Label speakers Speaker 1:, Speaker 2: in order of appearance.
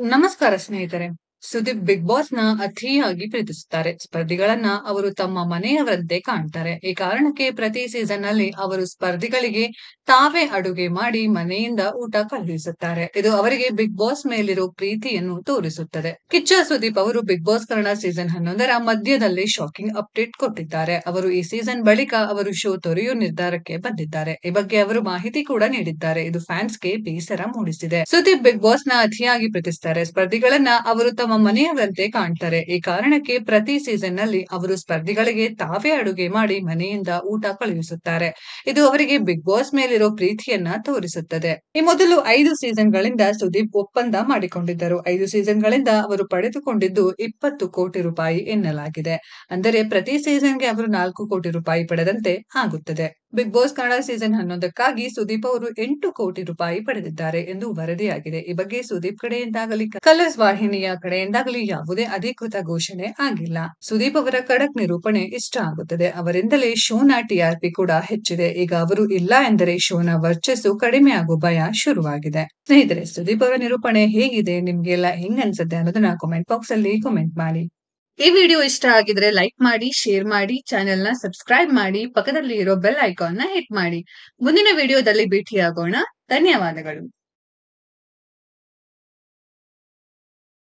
Speaker 1: ನಮಸ್ಕಾರ ಸ್ನೇಹಿತರೆ. ಸುದೀಪ್ ಬಿಗ್ ಬಾಸ್ನ ಅತಿಯಾಗಿ ಪ್ರೀತಿಸುತ್ತಾರೆ. ಸ್ಪರ್ಧಿಗಳನ್ನ ಅವರು ತಮ್ಮ ಮನೆಯವರಂತೆ ಕಾಣ್ತಾರೆ. ಈ ಕಾರಣಕ್ಕೆ ಪ್ರತಿ ಸೀಸನ್ನಲ್ಲಿ ಅವರು ಸ್ಪರ್ಧಿಗಳಿಗೆ ತಾವೇ ಅಡುಗೆ ಮಾಡಿ ಮನೆಯಿಂದ ಊಟ ಕಳುಹಿಸುತ್ತಾರೆ. ಇದು ಅವರಿಗೆ ಬಿಗ್ ಬಾಸ್ ಮೇಲಿರೋ ಪ್ರೀತಿಯನ್ನು ತೋರಿಸುತ್ತದೆ. ಕಿಚ್ಚ ಸುದೀಪ್ ಅವರು ಬಿಗ್ ಬಾಸ್ ಕನ್ನಡ ಸೀಸನ್ ಹನ್ನೊಂದರ ಮಧ್ಯದಲ್ಲಿ ಶಾಕಿಂಗ್ ಅಪ್ಡೇಟ್ ಕೊಟ್ಟಿದ್ದಾರೆ. ಅವರು ಈ ಸೀಸನ್ ಬಳಿಕ ಅವರು ಶೋ ತೊರೆಯುವ ನಿರ್ಧಾರಕ್ಕೆ ಬಂದಿದ್ದಾರೆ. ಈ ಬಗ್ಗೆ ಅವರು ಮಾಹಿತಿ ಕೂಡ ನೀಡಿದ್ದಾರೆ. ಇದು ಫ್ಯಾನ್ಸ್ಗೆ ಬೇಸರ ಮೂಡಿಸಿದೆ. ಸುದೀಪ್ ಬಿಗ್ ಬಾಸ್ನ ಅತಿಯಾಗಿ ಪ್ರೀತಿಸುತ್ತಾರೆ. ಸ್ಪರ್ಧಿಗಳನ್ನ ಅವರು ತಮ್ಮ ಮನೆಯವರಂತೆ ಕಾಣ್ತಾರೆ. ಈ ಕಾರಣಕ್ಕೆ ಪ್ರತಿ ಸೀಸನ್ನಲ್ಲಿ ಅವರು ಸ್ಪರ್ಧಿಗಳಿಗೆ ತಾವೇ ಅಡುಗೆ ಮಾಡಿ ಮನೆಯಿಂದ ಊಟ ಕಳುಹಿಸುತ್ತಾರೆ. ಇದು ಅವರಿಗೆ ಬಿಗ್ ಬಾಸ್ ಮೇಲಿರೋ ಪ್ರೀತಿಯನ್ನ ತೋರಿಸುತ್ತದೆ. ಈ ಮೊದಲು ಐದು ಸೀಸನ್ ಗಳಿಂದ ಸುದೀಪ್ ಒಪ್ಪಂದ ಮಾಡಿಕೊಂಡಿದ್ದರು. ಐದು ಸೀಸನ್ ಗಳಿಂದ ಅವರು ಪಡೆದುಕೊಂಡಿದ್ದು ಇಪ್ಪತ್ತು ಕೋಟಿ ರೂಪಾಯಿ ಎನ್ನಲಾಗಿದೆ. ಅಂದರೆ ಪ್ರತಿ ಸೀಸನ್ಗೆ ಅವರು ನಾಲ್ಕು ಕೋಟಿ ರೂಪಾಯಿ ಪಡೆದಂತೆ ಆಗುತ್ತದೆ. ಬಿಗ್ ಬಾಸ್ ಕನ್ನಡ ಸೀಸನ್ ಹನ್ನೊಂದಕ್ಕಾಗಿ ಸುದೀಪ್ ಅವರು ಎಂಟು ಕೋಟಿ ರೂಪಾಯಿ ಪಡೆದಿದ್ದಾರೆ ಎಂದು ವರದಿಯಾಗಿದೆ. ಈ ಬಗ್ಗೆ ಸುದೀಪ್ ಕಡೆಯಿಂದಾಗಲಿ ಕಲರ್ಸ್ ವಾಹಿನಿಯ ಕಡೆಯಿಂದಾಗಲಿ ಯಾವುದೇ ಅಧಿಕೃತ ಘೋಷಣೆ ಆಗಿಲ್ಲ. ಸುದೀಪ್ ಅವರ ಖಡಕ್ ನಿರೂಪಣೆ ಇಷ್ಟ ಆಗುತ್ತದೆ. ಅವರಿಂದಲೇ ಶೋನ ಟಿಆರ್ಪಿ ಕೂಡ ಹೆಚ್ಚಿದೆ. ಈಗ ಅವರು ಇಲ್ಲ ಎಂದರೆ ಶೋನ ವರ್ಚಸ್ಸು ಕಡಿಮೆ ಆಗುವ ಭಯ ಶುರುವಾಗಿದೆ. ಸ್ನೇಹಿತರೆ ಸುದೀಪ್ ಅವರ ನಿರೂಪಣೆ ಹೇಗಿದೆ? ನಿಮ್ಗೆಲ್ಲ ಹೆಂಗ್ ಅನ್ಸುತ್ತೆ ಅನ್ನೋದನ್ನ ಕಾಮೆಂಟ್ ಬಾಕ್ಸ್ ಅಲ್ಲಿ ಕಮೆಂಟ್ ಮಾಡಿ. ಈ ವಿಡಿಯೋ ಇಷ್ಟ ಆಗಿದ್ರೆ ಲೈಕ್ ಮಾಡಿ ಶೇರ್ ಮಾಡಿ ಚಾನೆಲ್ನ ಸಬ್ಸ್ಕ್ರೈಬ್ ಮಾಡಿ ಪಕ್ಕದಲ್ಲಿ ಇರೋ ಬೆಲ್ ಐಕಾನ್ನ ಹಿಟ್ ಮಾಡಿ. ಮುಂದಿನ ವಿಡಿಯೋದಲ್ಲಿ ಭೇಟಿಯಾಗೋಣ. ಧನ್ಯವಾದಗಳು.